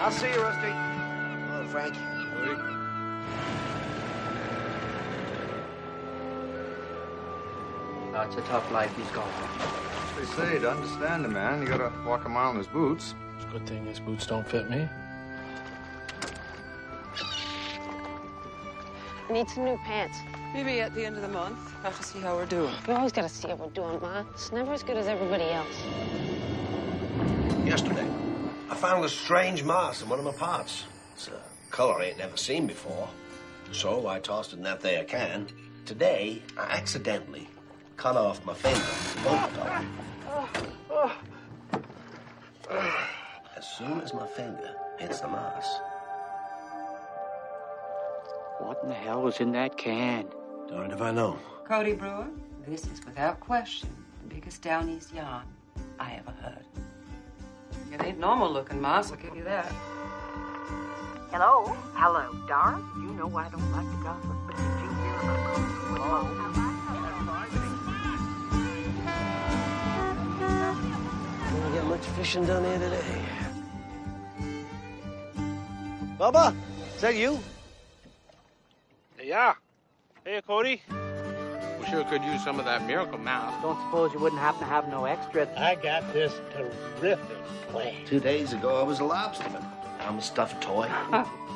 I'll see you, Rusty. Oh, Frankie. Uh, it's a tough life he's got. They say to understand a man, you gotta walk a mile in his boots. It's a good thing his boots don't fit me. I need some new pants. Maybe at the end of the month. Have to see how we're doing. You always gotta see how we're doing, Ma. It's never as good as everybody else. Yesterday, I found a strange mask in one of my pots. It's a color I ain't never seen before. So I tossed it in that there can. Today, I accidentally cut off my finger, both of them. As soon as my finger hits the mask, What in the hell was in that can? darned if I know. Cody Brewer, this is without question the biggest down east yarn I ever heard. It ain't normal looking, Moss, I'll give you that. Hello? Hello, darling. You know I don't like to gossip, but did you hear about Coach Didn't get much fishing done here today. Bubba, is that you? Yeah. Hey, Cody. We sure could use some of that miracle mask. Don't suppose you wouldn't happen to have no extra? I got this terrific plan. Two days ago, I was a lobsterman. I'm a stuffed toy.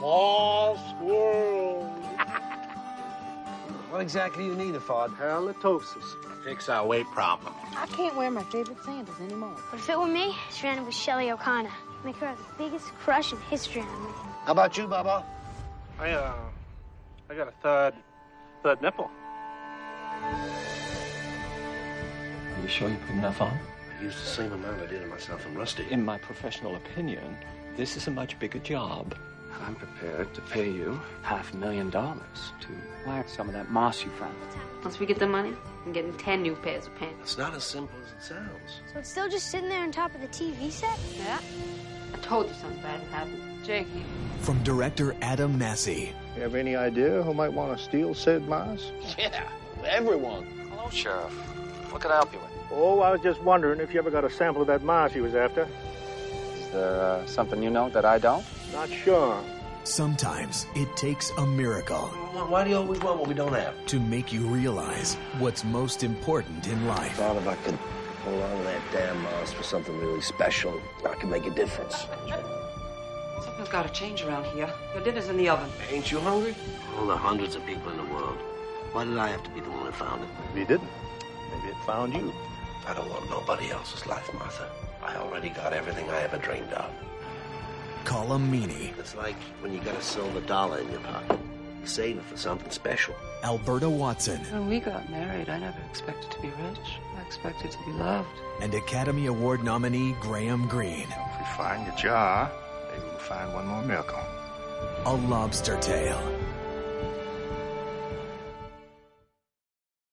All squirrel. what exactly do you need, Fod? Halitosis. Fix our weight problem. I can't wear my favorite sandals anymore. But if it were me, stranded with Shelly O'Connor. Make her have the biggest crush in history on me. How about you, Bubba? I, uh, I got a third, third nipple. Are you sure you put enough on? I used the same amount I did on myself and Rusty. In my professional opinion, this is a much bigger job. I'm prepared to pay you half a million dollars to Wire some of that moss you found. Once we get the money, I'm getting 10 new pairs of pants. It's not as simple as it sounds. So it's still just sitting there on top of the TV set? Yeah? I told you something bad would happen. Jakey, From director Adam Massey, You have any idea who might want to steal said moss? Yeah, everyone. Hello, Sheriff. What can I help you with? Oh, I was just wondering if you ever got a sample of that mask he was after. Is there uh, something you know that I don't? Not sure. sometimes it takes a miracle Why do you always want what we don't have? to make you realize what's most important in life. I thought if I could hold on to that damn moss for something really special, I could make a difference. something's got to change around here. Your dinner's in the oven. Ain't you hungry? All the hundreds of people in the world. Why did I have to be the one that found it? Maybe it didn't. Maybe it found you. I don't want nobody else's life, Martha. I already got everything I ever dreamed of. Colm Meaney, It's like when you got a silver dollar in your pocket. You save it for something special. Alberta Watson, When we got married, I never expected to be rich. I expected to be loved. and Academy Award nominee Graham Greene. If we find your jar, maybe we'll find one more miracle. A lobster tale.